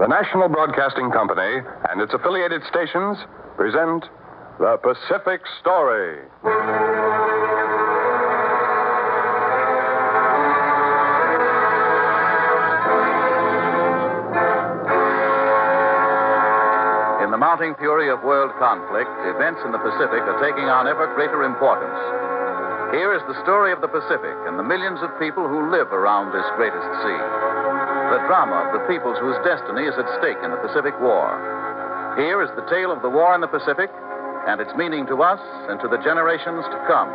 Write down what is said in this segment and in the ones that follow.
The National Broadcasting Company and its affiliated stations present The Pacific Story. In the mounting fury of world conflict, events in the Pacific are taking on ever greater importance. Here is the story of the Pacific and the millions of people who live around this greatest sea. The drama of the peoples whose destiny is at stake in the Pacific War. Here is the tale of the war in the Pacific and its meaning to us and to the generations to come.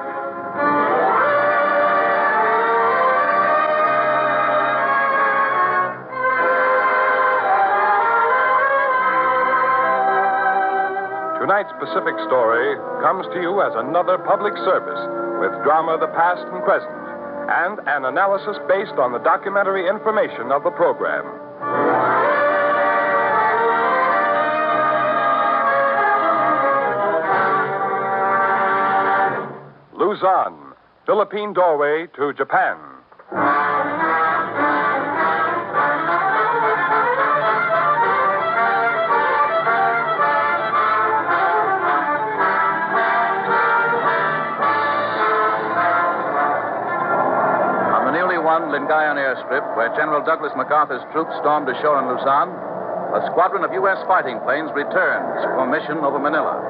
Tonight's Pacific Story comes to you as another public service with drama of the past and present and an analysis based on the documentary information of the program. Luzon, Philippine doorway to Japan. Newly won Lingayen airstrip, where General Douglas MacArthur's troops stormed ashore in Luzon, a squadron of U.S. fighting planes returns for mission over Manila.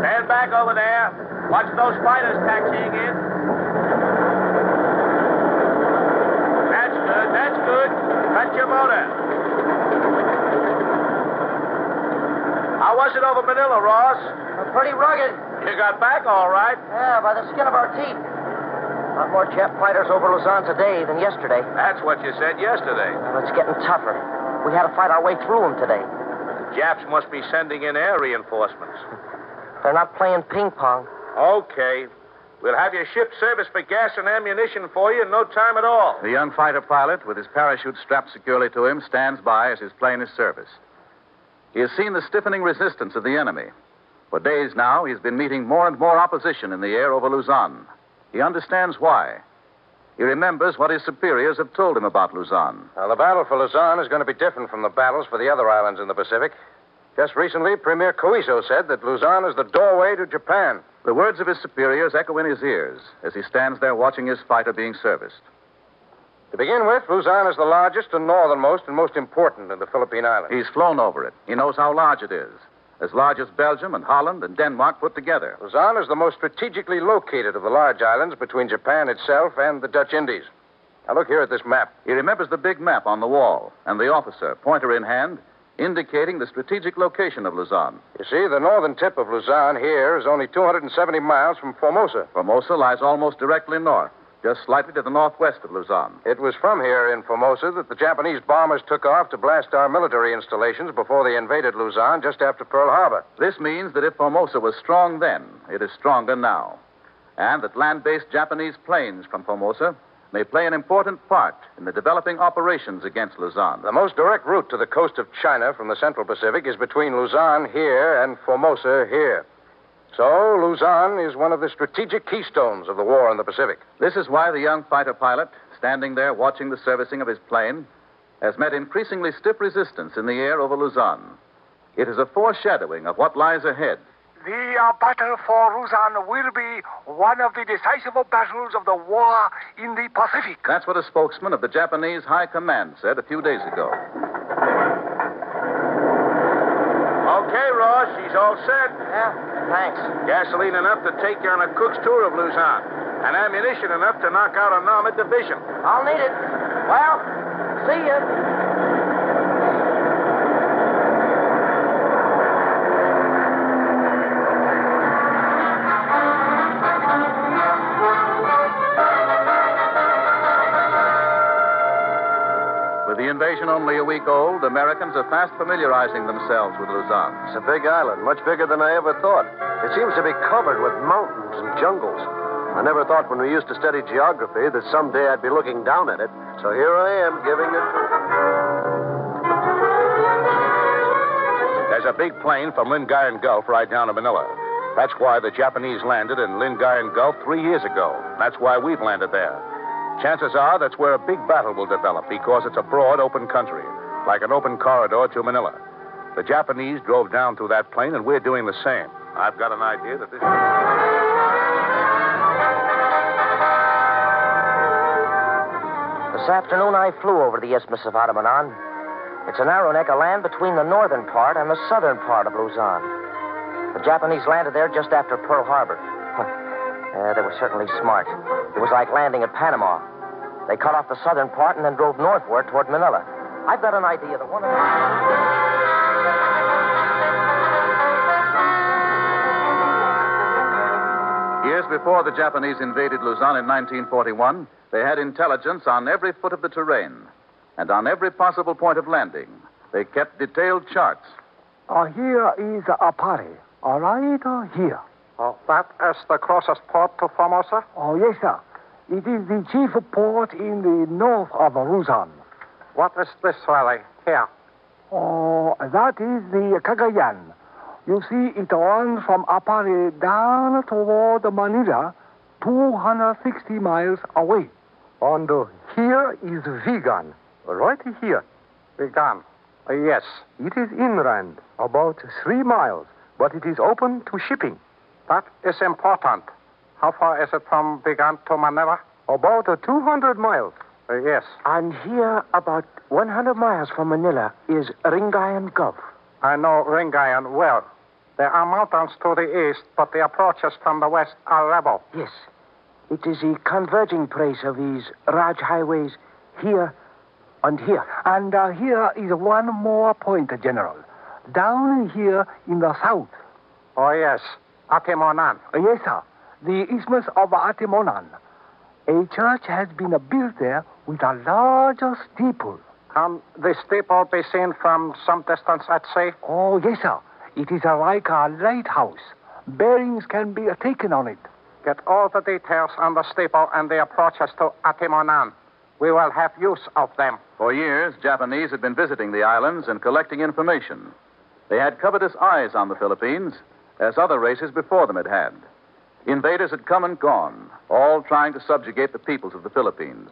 Stand back over there. Watch those fighters taxiing in. That's good. That's good. Cut your motor. How was it over Manila, Ross? Pretty rugged. You got back all right. Yeah, by the skin of our teeth. A lot more Jap fighters over Luzon today than yesterday. That's what you said yesterday. Well, it's getting tougher. We had to fight our way through them today. The Japs must be sending in air reinforcements. They're not playing ping pong. Okay. We'll have your ship serviced for gas and ammunition for you in no time at all. The young fighter pilot, with his parachute strapped securely to him, stands by as his plane is serviced. He has seen the stiffening resistance of the enemy. For days now, he's been meeting more and more opposition in the air over Luzon. He understands why. He remembers what his superiors have told him about Luzon. Now, the battle for Luzon is going to be different from the battles for the other islands in the Pacific. Just recently, Premier Koiso said that Luzon is the doorway to Japan. The words of his superiors echo in his ears as he stands there watching his fighter being serviced. To begin with, Luzon is the largest and northernmost and most important in the Philippine Islands. He's flown over it. He knows how large it is. As large as Belgium and Holland and Denmark put together. Luzon is the most strategically located of the large islands between Japan itself and the Dutch Indies. Now, look here at this map. He remembers the big map on the wall and the officer, pointer in hand, indicating the strategic location of Luzon. You see, the northern tip of Luzon here is only 270 miles from Formosa. Formosa lies almost directly north, just slightly to the northwest of Luzon. It was from here in Formosa that the Japanese bombers took off to blast our military installations before they invaded Luzon just after Pearl Harbor. This means that if Formosa was strong then, it is stronger now. And that land based Japanese planes from Formosa may play an important part in the developing operations against Luzon. The most direct route to the coast of China from the Central Pacific is between Luzon here and Formosa here. So, Luzon is one of the strategic keystones of the war in the Pacific. This is why the young fighter pilot, standing there watching the servicing of his plane, has met increasingly stiff resistance in the air over Luzon. It is a foreshadowing of what lies ahead. The uh, battle for Luzon will be one of the decisive battles of the war in the Pacific. That's what a spokesman of the Japanese High Command said a few days ago. Okay, Ross, she's all set. Yeah, thanks. Gasoline enough to take you on a cook's tour of Luzon. And ammunition enough to knock out an armored division. I'll need it. Well, see ya. Only a week old, Americans are fast familiarizing themselves with Luzon. It's a big island, much bigger than I ever thought. It seems to be covered with mountains and jungles. I never thought when we used to study geography that someday I'd be looking down at it. So here I am, giving it. There's a big plane from Lingayen Gulf right down to Manila. That's why the Japanese landed in Lingayen Gulf three years ago. That's why we've landed there. Chances are that's where a big battle will develop because it's a broad, open country, like an open corridor to Manila. The Japanese drove down through that plain, and we're doing the same. I've got an idea that this. This afternoon, I flew over the Isthmus of Atimonan. It's a narrow neck of land between the northern part and the southern part of Luzon. The Japanese landed there just after Pearl Harbor. Yeah, they were certainly smart. It was like landing at Panama. They cut off the southern part and then drove northward toward Manila. I've got an idea that one of them. Years before the Japanese invaded Luzon in 1941, they had intelligence on every foot of the terrain and on every possible point of landing. They kept detailed charts. Uh, here is Aparri. All right, uh, here. Oh, that is the closest port to Formosa? Oh, yes, sir. It is the chief port in the north of Luzon. What is this valley here? Oh, that is the Cagayan. You see, it runs from Aparri down toward Manila, 260 miles away. And uh, here is Vigan, right here. Vigan? Uh, yes. It is inland, about three miles, but it is open to shipping. That is important. How far is it from Vigan to Manila? About uh, 200 miles. Uh, yes. And here, about 100 miles from Manila, is Ringayan Gulf. I know Ringayan well. There are mountains to the east, but the approaches from the west are level. Yes. It is the converging place of these Raj highways here and here. And uh, here is one more point, General. Down here in the south. Oh, yes. Atimonan. Uh, yes, sir. The Isthmus of Atimonan. A church has been built there with a large steeple. Can the steeple be seen from some distance at sea? Oh, yes, sir. It is like a lighthouse. Bearings can be uh, taken on it. Get all the details on the steeple and the approaches to Atimonan. We will have use of them. For years, Japanese had been visiting the islands and collecting information. They had covetous eyes on the Philippines, as other races before them had had. Invaders had come and gone, all trying to subjugate the peoples of the Philippines,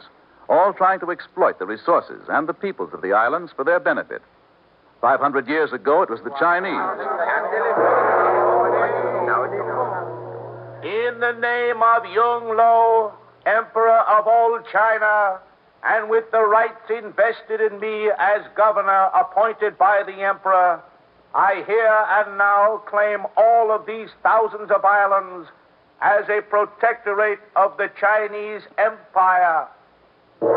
all trying to exploit the resources and the peoples of the islands for their benefit. Five hundred years ago, it was the Chinese. In the name of Yung Lo, Emperor of all China, and with the rights invested in me as governor appointed by the Emperor, I here and now claim all of these thousands of islands as a protectorate of the Chinese Empire. For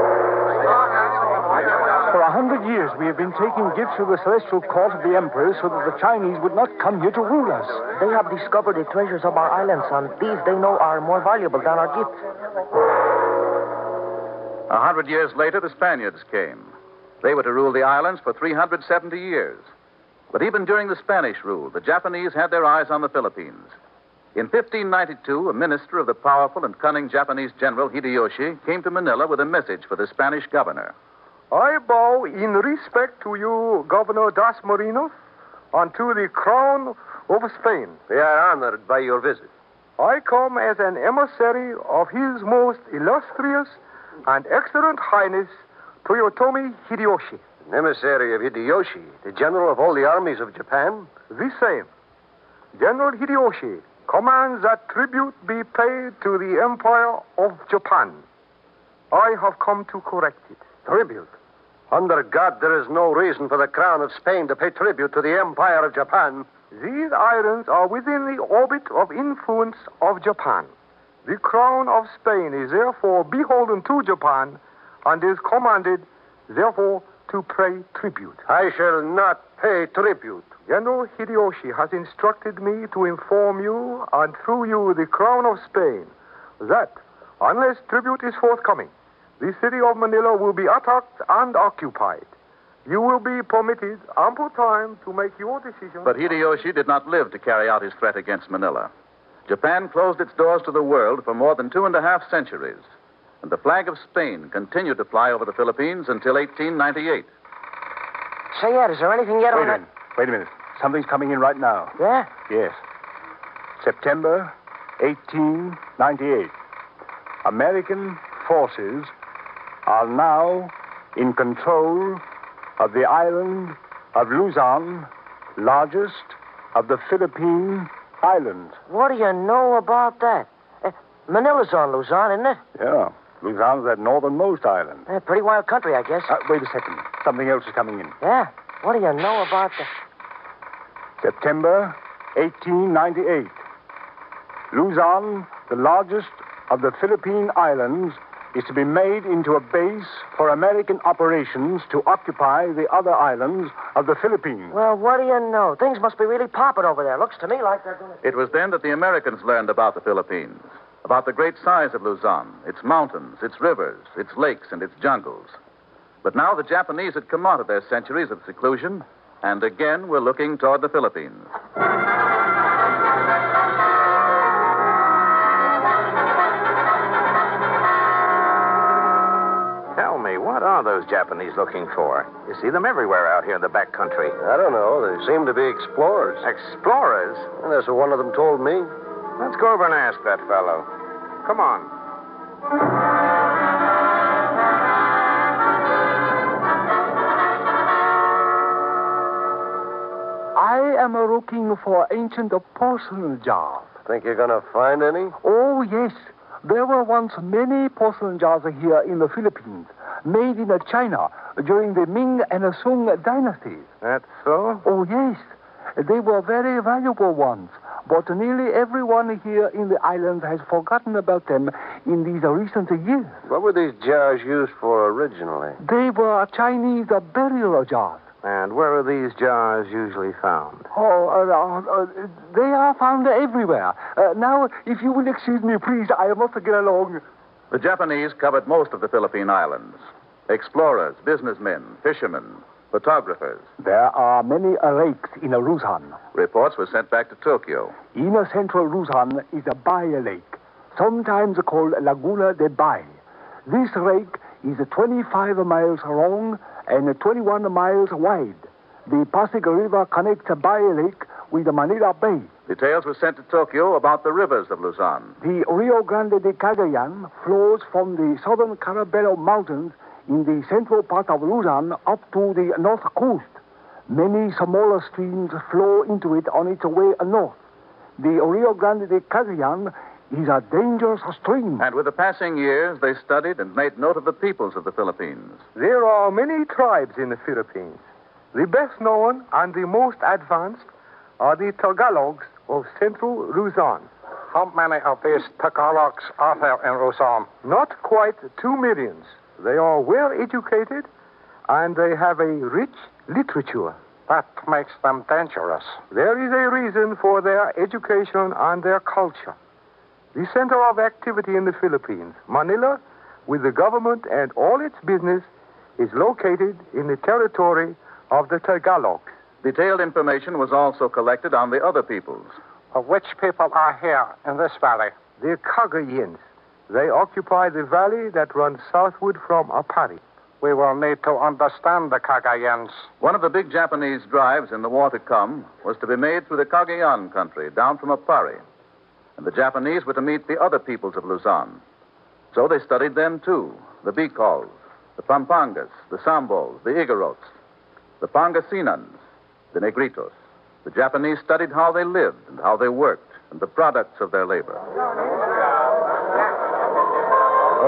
a hundred years, we have been taking gifts to the celestial court of the emperors so that the Chinese would not come here to rule us. They have discovered the treasures of our islands, and these they know are more valuable than our gifts. A hundred years later, the Spaniards came. They were to rule the islands for 370 years. But even during the Spanish rule, the Japanese had their eyes on the Philippines. In 1592, a minister of the powerful and cunning Japanese general Hideyoshi came to Manila with a message for the Spanish governor. I bow in respect to you, Governor Dasmariñas, and to the crown of Spain. We are honored by your visit. I come as an emissary of His most illustrious and excellent Highness Toyotomi Hideyoshi. An emissary of Hideyoshi, the general of all the armies of Japan. The same. General Hideyoshi commands that tribute be paid to the Empire of Japan. I have come to correct it. Tribute? Under God, there is no reason for the crown of Spain to pay tribute to the Empire of Japan. These islands are within the orbit of influence of Japan. The crown of Spain is therefore beholden to Japan and is commanded, therefore, to pay tribute. I shall not pay tribute. General Hideyoshi has instructed me to inform you, and through you, the crown of Spain, that unless tribute is forthcoming, the city of Manila will be attacked and occupied. You will be permitted ample time to make your decision. But Hideyoshi did not live to carry out his threat against Manila. Japan closed its doors to the world for more than two and a half centuries, and the flag of Spain continued to fly over the Philippines until 1898. Say, Ed, is there anything yet Wait on a that? minute. Wait a minute. Something's coming in right now. Yeah? Yes. September 1898. American forces are now in control of the island of Luzon, largest of the Philippine islands. What do you know about that? Uh, Manila's on Luzon, isn't it? Yeah, Luzon's that northernmost island. Uh, pretty wild country, I guess. Uh, wait a second. Something else is coming in. yeah. What do you know about that? September 1898. Luzon, the largest of the Philippine islands, is to be made into a base for American operations to occupy the other islands of the Philippines. Well, what do you know? Things must be really popping over there. Looks to me like they're going to. It was then that the Americans learned about the Philippines, about the great size of Luzon, its mountains, its rivers, its lakes, and its jungles. But now the Japanese had come out of their centuries of seclusion, and again were looking toward the Philippines. Tell me, what are those Japanese looking for? You see them everywhere out here in the back country. I don't know. They seem to be explorers. Explorers? And that's what one of them told me. Let's go over and ask that fellow. Come on. I am looking for ancient porcelain jars. Think you're going to find any? Oh, yes. There were once many porcelain jars here in the Philippines, made in China during the Ming and Sung dynasties. That's so? Oh, yes. They were very valuable ones. But nearly everyone here in the islands has forgotten about them in these recent years. What were these jars used for originally? They were Chinese burial jars. And where are these jars usually found? Oh, uh, uh, uh, they are found everywhere. Uh, now, if you will excuse me, please, I must get along. The Japanese covered most of the Philippine islands. Explorers, businessmen, fishermen, photographers. There are many lakes in Luzon. Reports were sent back to Tokyo. In central Luzon is a Bai Lake, sometimes called Laguna de Bai. This lake is 25 miles long and 21 miles wide. The Pasig River connects Bai Lake with the Manila Bay. Details were sent to Tokyo about the rivers of Luzon. The Rio Grande de Cagayan flows from the southern Caraballo Mountains in the central part of Luzon up to the north coast. Many smaller streams flow into it on its way north. The Rio Grande de Cagayan is a dangerous stream. And with the passing years, they studied and made note of the peoples of the Philippines. There are many tribes in the Philippines. The best known and the most advanced are the Tagalogs of central Luzon. How many of these Tagalogs are there in Luzon? Not quite two millions. They are well educated and they have a rich literature. That makes them dangerous. There is a reason for their education and their culture. The center of activity in the Philippines, Manila, with the government and all its business, is located in the territory of the Tagalogs. Detailed information was also collected on the other peoples. Uh, which people are here in this valley? The Cagayans. They occupy the valley that runs southward from Aparri. We will need to understand the Cagayans. One of the big Japanese drives in the war to come was to be made through the Cagayan country, down from Aparri. And the Japanese were to meet the other peoples of Luzon. So they studied them too the Bicols, the Pampangas, the Sambos, the Igorots, the Pangasinans, the Negritos. The Japanese studied how they lived and how they worked and the products of their labor.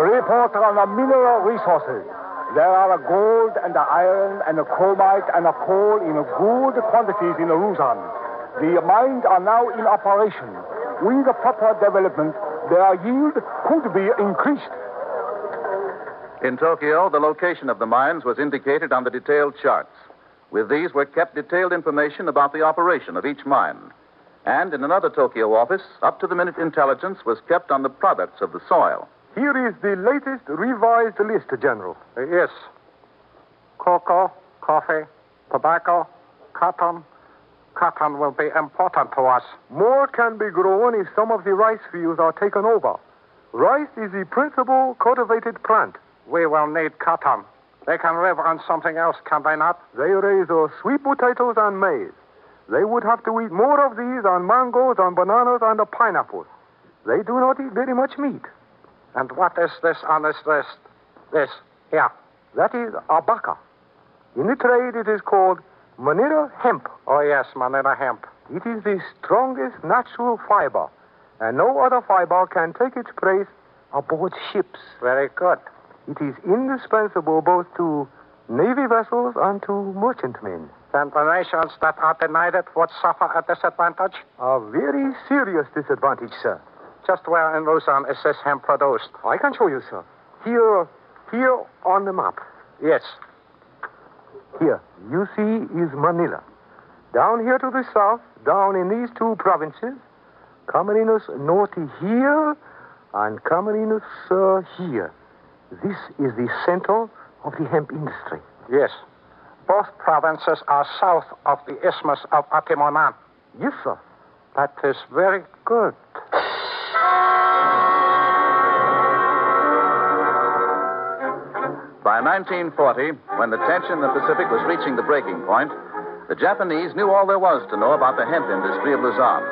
Report on the mineral resources. There are a gold and a iron and a chromite and a coal in good quantities in the Luzon. The mines are now in operation. With the proper development, their yield could be increased. In Tokyo, the location of the mines was indicated on the detailed charts. With these were kept detailed information about the operation of each mine. And in another Tokyo office, up to the minute intelligence was kept on the products of the soil. Here is the latest revised list, General. Uh, yes. Cocoa, coffee, tobacco, cotton. Cotton will be important to us. More can be grown if some of the rice fields are taken over. Rice is the principal cultivated plant. We will need cotton. They can live on something else, can they not? They raise uh, sweet potatoes and maize. They would have to eat more of these on mangoes, on bananas, and on pineapples. They do not eat very much meat. And what is this on this list? This Yeah, that is abaca. In the trade, it is called Manila hemp. Oh, yes, Manila hemp. It is the strongest natural fiber, and no other fiber can take its place aboard ships. Very good. It is indispensable both to navy vessels and to merchantmen. Then the nations that are denied it would suffer a disadvantage? A very serious disadvantage, sir. Just where in Luzon is hemp produced? I can show you, sir. Here, here on the map. Yes. Here, you see is Manila. Down here to the south, down in these two provinces, Camarines Norte here and Camarines uh, here. This is the center of the hemp industry. Yes. Both provinces are south of the Isthmus of Atimonan. Yes, sir. That is very good. By 1940, when the tension in the Pacific was reaching the breaking point, the Japanese knew all there was to know about the hemp industry of Luzon.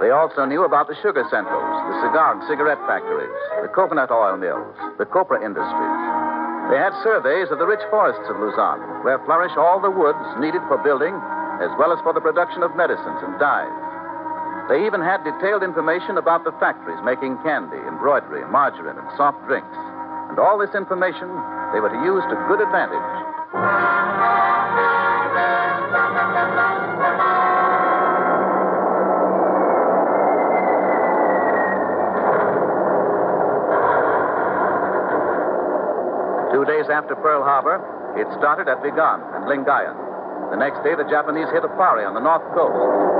They also knew about the sugar centrals, the cigar and cigarette factories, the coconut oil mills, the copra industries. They had surveys of the rich forests of Luzon, where flourish all the woods needed for building, as well as for the production of medicines and dyes. They even had detailed information about the factories making candy, embroidery, margarine, and soft drinks. And all this information they were to use to good advantage. Two days after Pearl Harbor, it started at Vigan and Lingayen. The next day, the Japanese hit a Aparri on the north coast.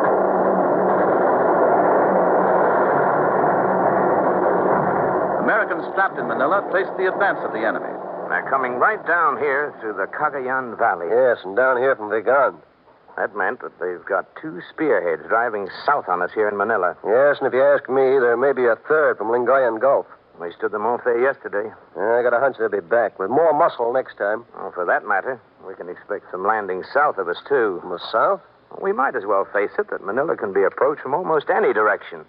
Americans trapped in Manila faced the advance of the enemy. They're coming right down here through the Cagayan Valley. Yes, and down here from Vigan. That meant that they've got two spearheads driving south on us here in Manila. Yes, and if you ask me, there may be a third from Lingayen Gulf. We stood them off there yesterday. I got a hunch they'll be back with more muscle next time. Oh, for that matter, we can expect some landings south of us, too. From the south? We might as well face it that Manila can be approached from almost any direction.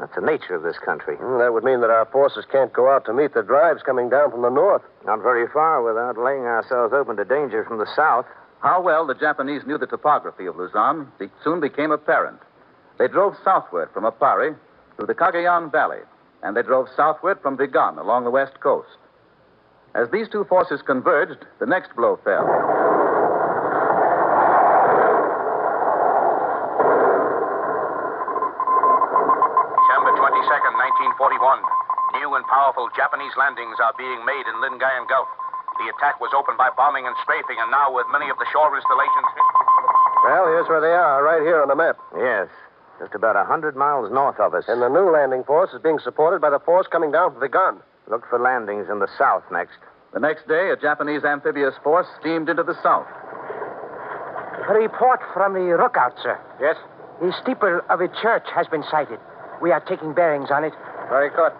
That's the nature of this country. Well, that would mean that our forces can't go out to meet the drives coming down from the north. Not very far without laying ourselves open to danger from the south. How well the Japanese knew the topography of Luzon be- soon became apparent. They drove southward from Aparri through the Cagayan Valley, and they drove southward from Vigan along the west coast. As these two forces converged, the next blow fell. 1941. New and powerful Japanese landings are being made in Lingayen Gulf. The attack was opened by bombing and strafing, and now with many of the shore installations hit. Well, here's where they are, right here on the map. Yes, just about a hundred miles north of us. And the new landing force is being supported by the force coming down from Vigan. Look for landings in the south next. The next day, a Japanese amphibious force steamed into the south. A report from the lookout, sir. Yes? The steeple of a church has been sighted. We are taking bearings on it. Very good.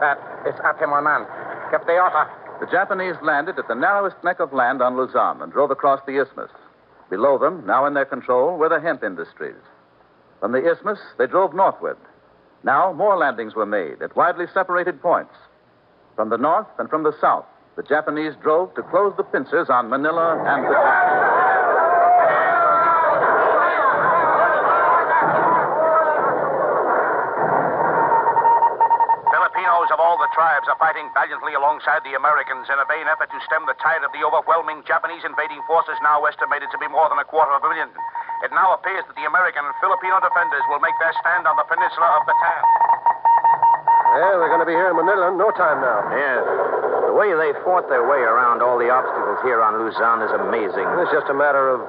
That is Atimonan. Get the Japanese landed at the narrowest neck of land on Luzon and drove across the isthmus. Below them, now in their control, were the hemp industries. From the isthmus, they drove northward. Now, more landings were made at widely separated points. From the north and from the south, the Japanese drove to close the pincers on Manila and Bataan. Alongside the Americans in a vain effort to stem the tide of the overwhelming Japanese invading forces now estimated to be more than a quarter of a million. It now appears that the American and Filipino defenders will make their stand on the peninsula of Bataan. Yeah, they're going to be here in Manila in no time now. Yes. The way they fought their way around all the obstacles here on Luzon is amazing. It's just a matter of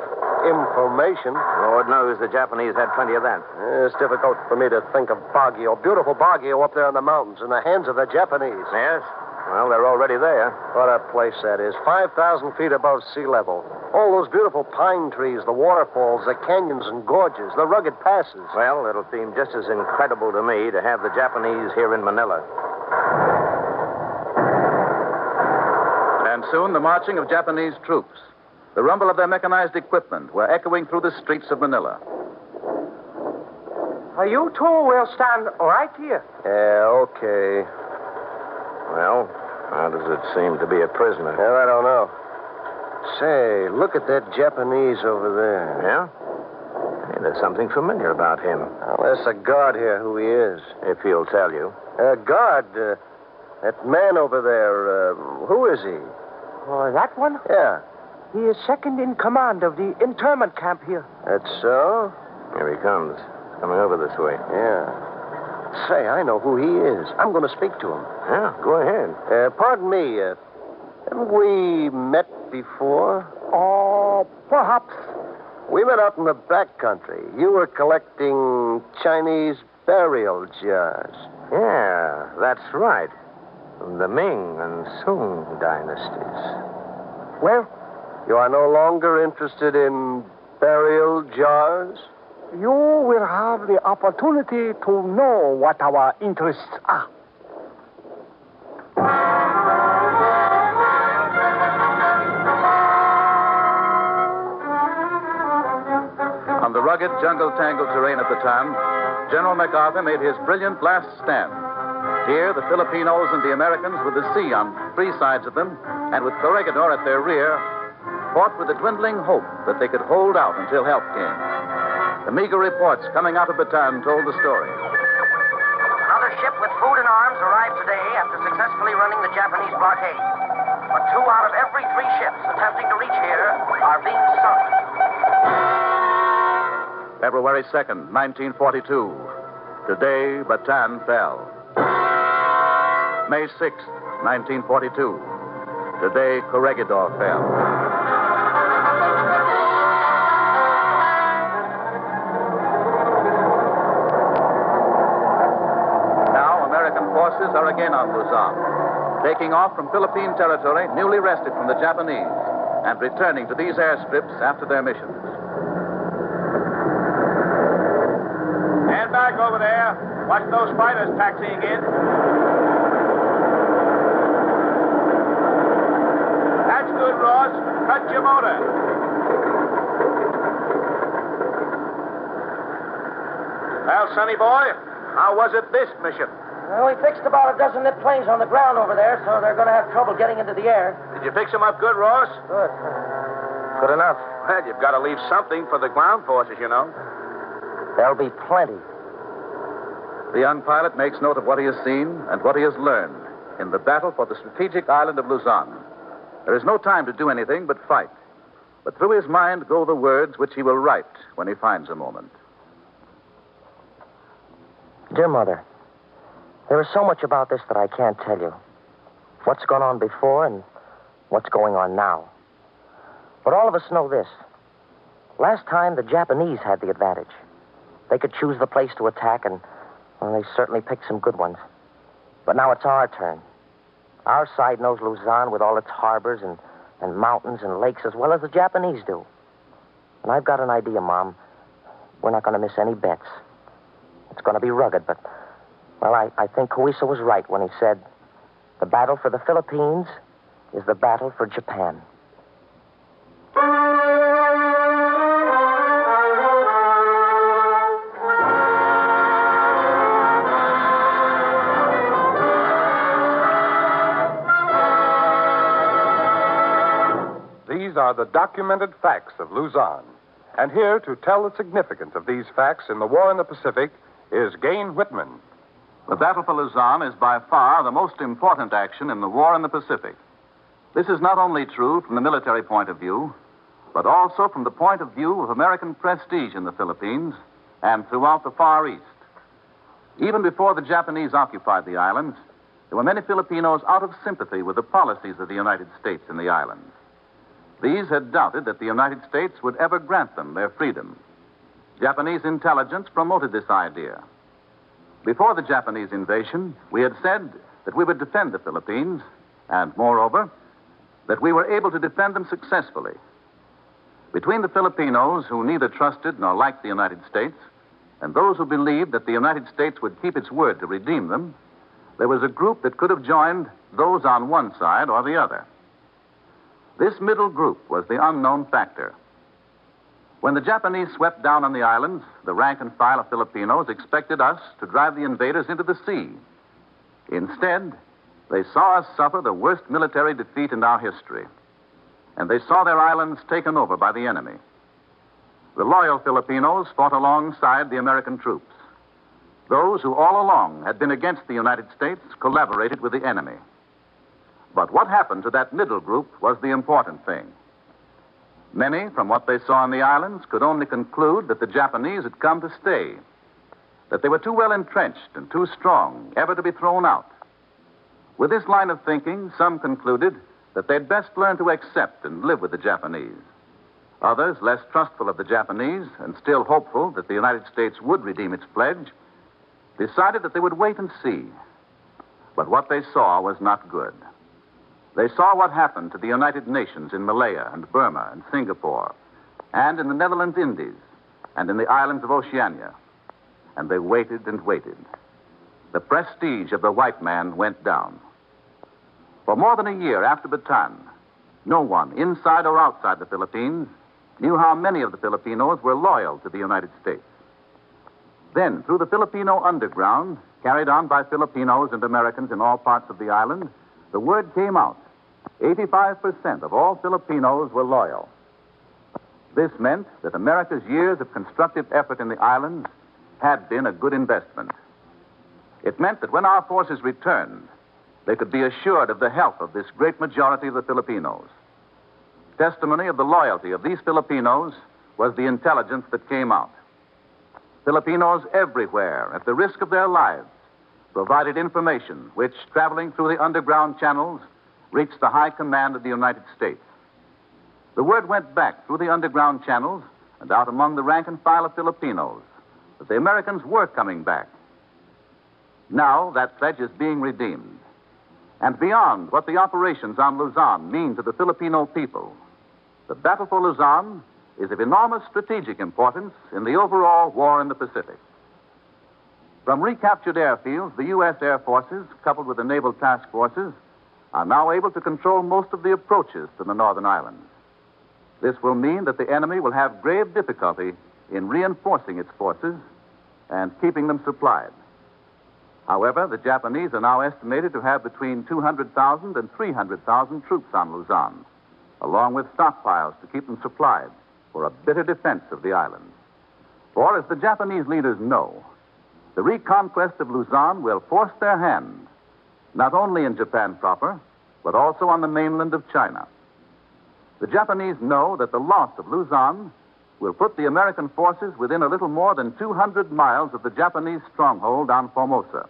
information. Lord knows the Japanese had plenty of that. It's difficult for me to think of Baguio, beautiful Baguio up there in the mountains, in the hands of the Japanese. Yes? Well, they're already there. What a place that is. 5,000 feet above sea level. All those beautiful pine trees, the waterfalls, the canyons and gorges, the rugged passes. Well, it'll seem just as incredible to me to have the Japanese here in Manila. And soon the marching of Japanese troops, the rumble of their mechanized equipment, were echoing through the streets of Manila. You two will stand right here. Yeah, okay. Well, How does it seem to be a prisoner? Well, I don't know. Say, look at that Japanese over there. Yeah? Hey, there's something familiar about him. Well, there's a guard here who he is. If he'll tell you. Uh, guard, uh, that man over there, uh, who is he? Oh, that one? Yeah. He is second in command of the internment camp here. That's so? Here he comes. Coming over this way. Yeah. Say, I know who he is. I'm going to speak to him. Yeah, go ahead. Uh, pardon me. Uh, haven't we met before? Oh, perhaps. We met out in the back country. You were collecting Chinese burial jars. Yeah, that's right. The Ming and Sung dynasties. Well, You are no longer interested in burial jars? You will have the opportunity to know what our interests are. On the rugged, jungle tangled terrain of Bataan, General MacArthur made his brilliant last stand. Here, the Filipinos and the Americans, with the sea on three sides of them, and with Corregidor at their rear, fought with a dwindling hope that they could hold out until help came. The meager reports coming out of Bataan told the story. Another ship with food and arms arrived today after successfully running the Japanese blockade. But two out of every three ships attempting to reach here are being sunk. February 2nd, 1942. Today, Bataan fell. May 6th, 1942. Today, Corregidor fell. Again on Luzon, taking off from Philippine territory newly wrested from the Japanese and returning to these airstrips after their missions. Stand back over there. Watch those fighters taxiing in. That's good, Ross. Cut your motor. Well, Sonny boy, how was it this mission? Well, we fixed about a dozen nip planes on the ground over there, so they're going to have trouble getting into the air. Did you fix them up good, Ross? Good. Good enough. Well, you've got to leave something for the ground forces, you know. There'll be plenty. The young pilot makes note of what he has seen and what he has learned in the battle for the strategic island of Luzon. There is no time to do anything but fight. But through his mind go the words which he will write when he finds a moment. Dear Mother, there is so much about this that I can't tell you. What's gone on before and what's going on now. But all of us know this. Last time, the Japanese had the advantage. They could choose the place to attack, and well, they certainly picked some good ones. But now it's our turn. Our side knows Luzon with all its harbors and, and mountains and lakes as well as the Japanese do. And I've got an idea, Mom. We're not going to miss any bets. It's going to be rugged, but, well, I, I think Koiso was right when he said the battle for the Philippines is the battle for Japan. These are the documented facts of Luzon. And here to tell the significance of these facts in the war in the Pacific is Gayne Whitman. The Battle for Luzon is by far the most important action in the war in the Pacific. This is not only true from the military point of view, but also from the point of view of American prestige in the Philippines and throughout the Far East. Even before the Japanese occupied the islands, there were many Filipinos out of sympathy with the policies of the United States in the islands. These had doubted that the United States would ever grant them their freedom. Japanese intelligence promoted this idea. Before the Japanese invasion, we had said that we would defend the Philippines, and moreover, that we were able to defend them successfully. Between the Filipinos, who neither trusted nor liked the United States, and those who believed that the United States would keep its word to redeem them, there was a group that could have joined those on one side or the other. This middle group was the unknown factor. When the Japanese swept down on the islands, the rank and file of Filipinos expected us to drive the invaders into the sea. Instead, They saw us suffer the worst military defeat in our history. And they saw their islands taken over by the enemy. The loyal Filipinos fought alongside the American troops. Those who all along had been against the United States collaborated with the enemy. But what happened to that middle group was the important thing. Many, from what they saw on the islands, could only conclude that the Japanese had come to stay, that they were too well entrenched and too strong ever to be thrown out. With this line of thinking, some concluded that they'd best learn to accept and live with the Japanese. Others, less trustful of the Japanese and still hopeful that the United States would redeem its pledge, decided that they would wait and see. But what they saw was not good. They saw what happened to the United Nations in Malaya and Burma and Singapore, and in the Netherlands Indies, and in the islands of Oceania. And they waited and waited. The prestige of the white man went down. For more than a year after Bataan, no one, inside or outside the Philippines, knew how many of the Filipinos were loyal to the United States. Then, through the Filipino underground, carried on by Filipinos and Americans in all parts of the island, the word came out 85% of all Filipinos were loyal. This meant that America's years of constructive effort in the islands had been a good investment. It meant that when our forces returned, they could be assured of the health of this great majority of the Filipinos. Testimony of the loyalty of these Filipinos was the intelligence that came out. Filipinos everywhere, at the risk of their lives, provided information which, traveling through the underground channels, reached the high command of the United States. The word went back through the underground channels and out among the rank and file of Filipinos that the Americans were coming back. Now that pledge is being redeemed. And beyond what the operations on Luzon mean to the Filipino people, the battle for Luzon is of enormous strategic importance in the overall war in the Pacific. From recaptured airfields, the U.S. Air Forces, coupled with the naval task forces, are now able to control most of the approaches to the northern islands. This will mean that the enemy will have grave difficulty in reinforcing its forces and keeping them supplied. However, the Japanese are now estimated to have between 200,000 and 300,000 troops on Luzon, along with stockpiles to keep them supplied for a bitter defense of the island. For, as the Japanese leaders know, the reconquest of Luzon will force their hand not only in Japan proper, but also on the mainland of China. The Japanese know that the loss of Luzon will put the American forces within a little more than 200 miles of the Japanese stronghold on Formosa.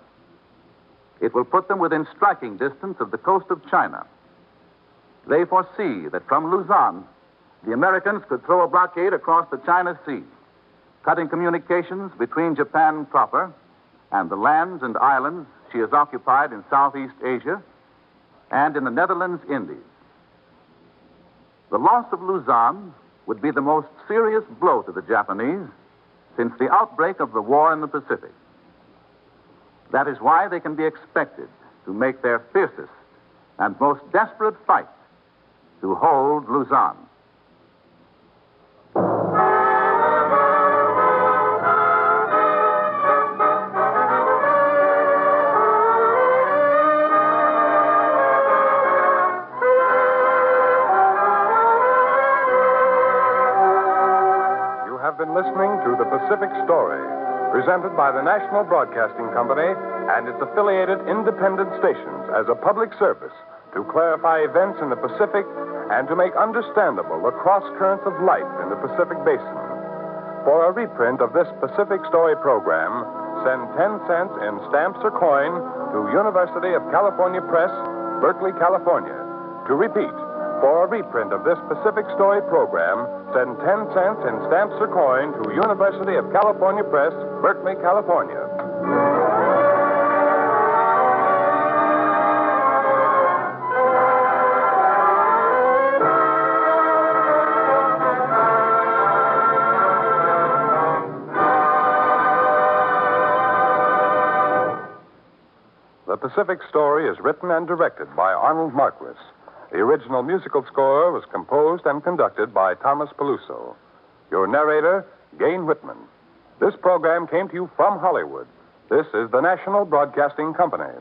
It will put them within striking distance of the coast of China. They foresee that from Luzon, the Americans could throw a blockade across the China Sea, cutting communications between Japan proper and the lands and islands she has occupied in Southeast Asia and in the Netherlands Indies. The loss of Luzon would be the most serious blow to the Japanese since the outbreak of the war in the Pacific. That is why they can be expected to make their fiercest and most desperate fight to hold Luzon. Pacific Story, presented by the National Broadcasting Company and its affiliated independent stations as a public service to clarify events in the Pacific and to make understandable the cross currents of life in the Pacific Basin. For a reprint of this Pacific Story program, send 10 cents in stamps or coin to University of California Press, Berkeley, California. To repeat, for a reprint of this Pacific Story program, send 10 cents in stamps or coin to University of California Press, Berkeley, California. The Pacific Story is written and directed by Arnold Marquis. The original musical score was composed and conducted by Thomas Peluso. Your narrator, Gayne Whitman. This program came to you from Hollywood. This is the National Broadcasting Company.